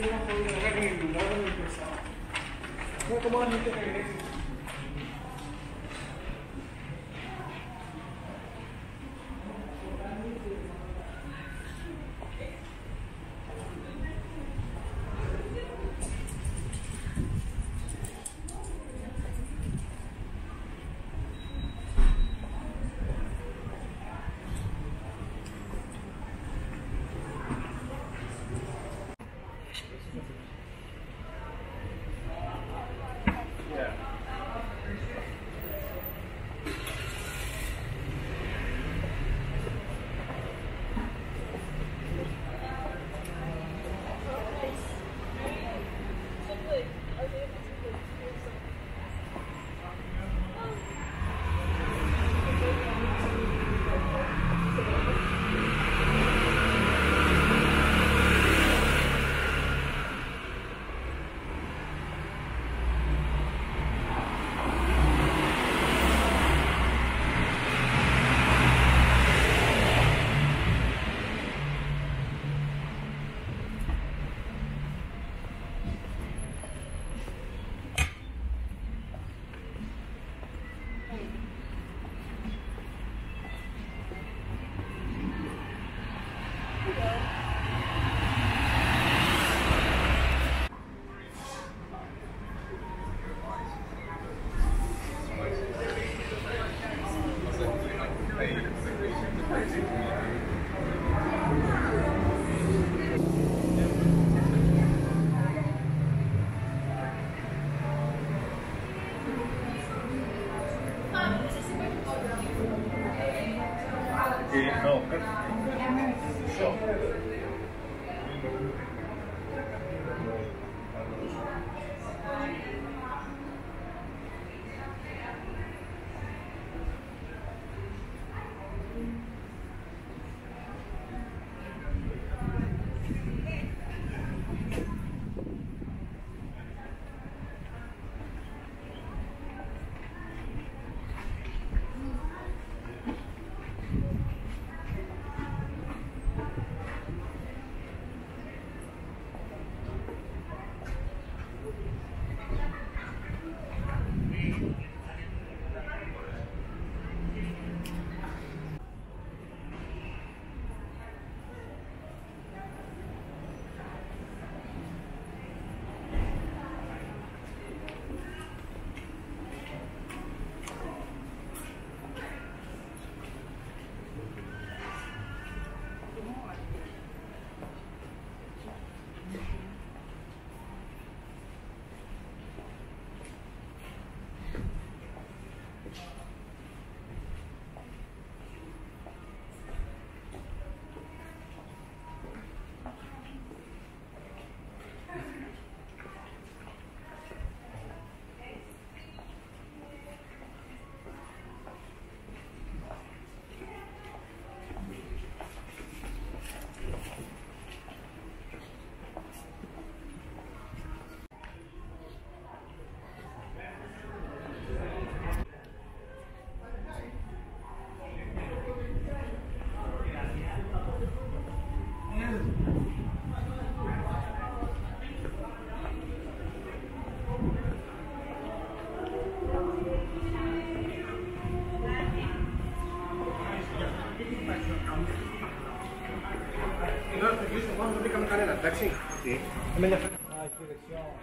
Thank you. taxi? Sí. También. Ah, dirección,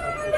Yeah.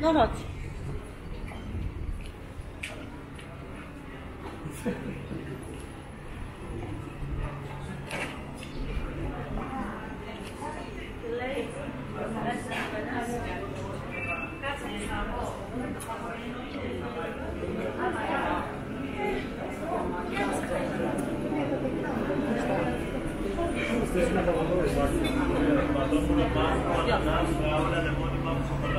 No, no. Usted Thank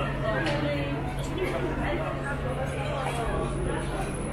you.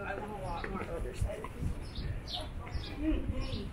So I want a lot more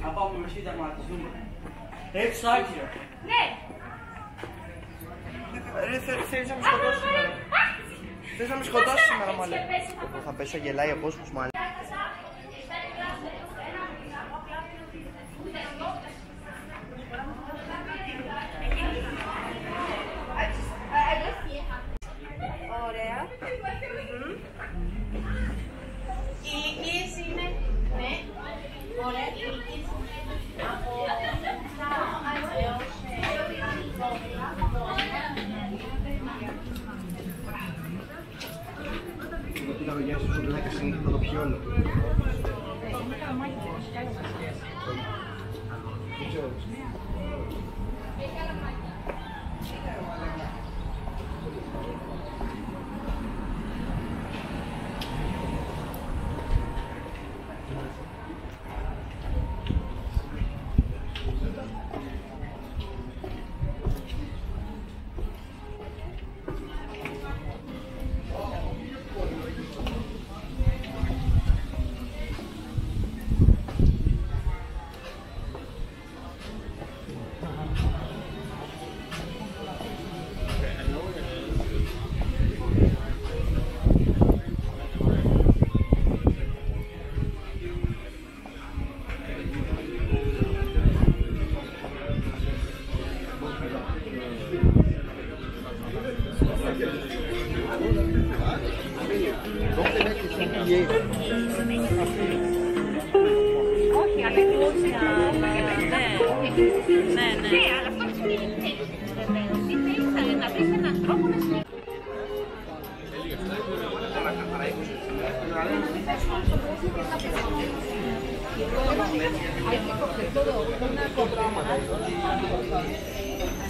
Να πάμε με σύνταγμα να τις δούμε. Ναι. Θέλεις να με σκοτώσεις σήμερα. Θέλεις να. Θα γελάει ο κόσμος, μάλλον. Ναι, ναι. Ναι, αλλά αυτό σημαίνει βεβαίως. Είναι ήθελε να βρεις έναν τρόπο να συνεχίσεις.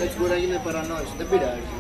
Έτσι μπορεί να γίνει παρανόηση. Δεν πειράζει.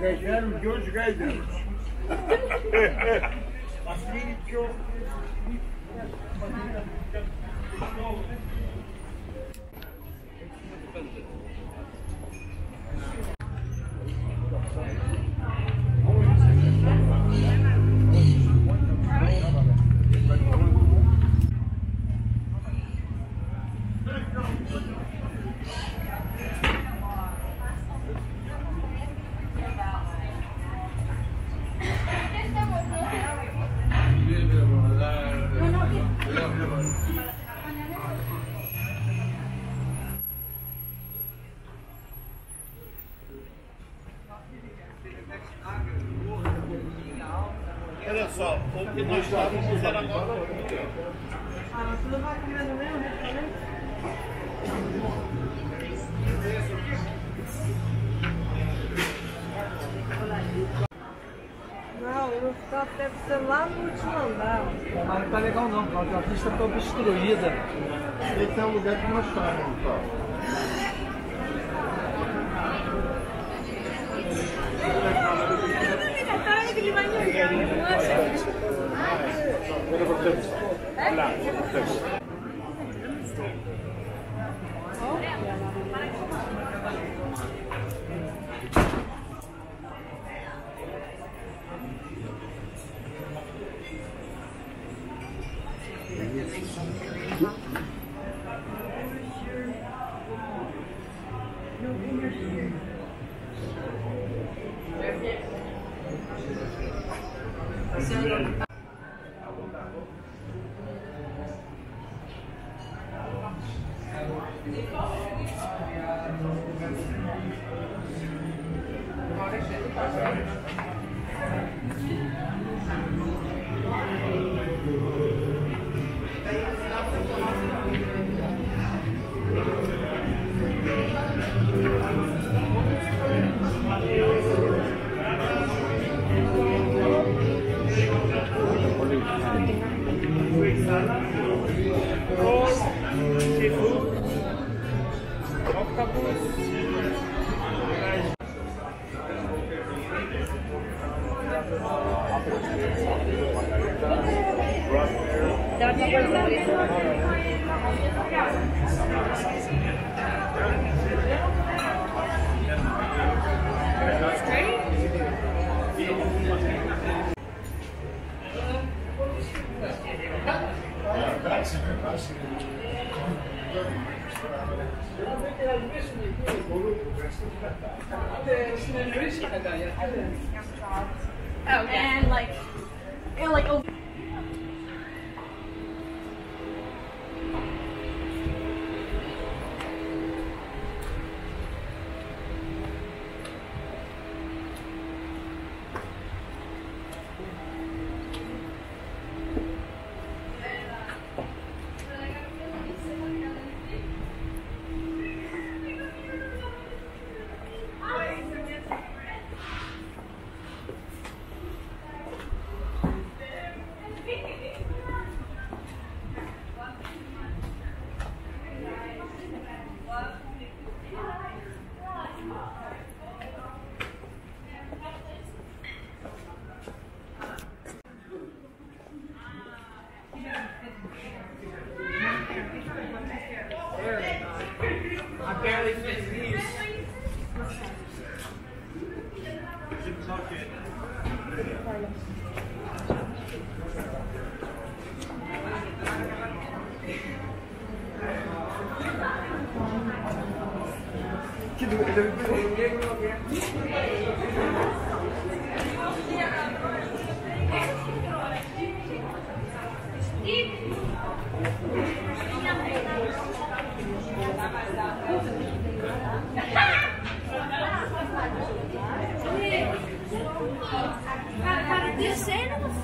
Gajerim göz gaydim. Aslında çok... deve ser lá no último andar. Mas não tá legal não, Cláudio. A pista tá obstruída. Esse é o lugar que não acha? Thank you. And like,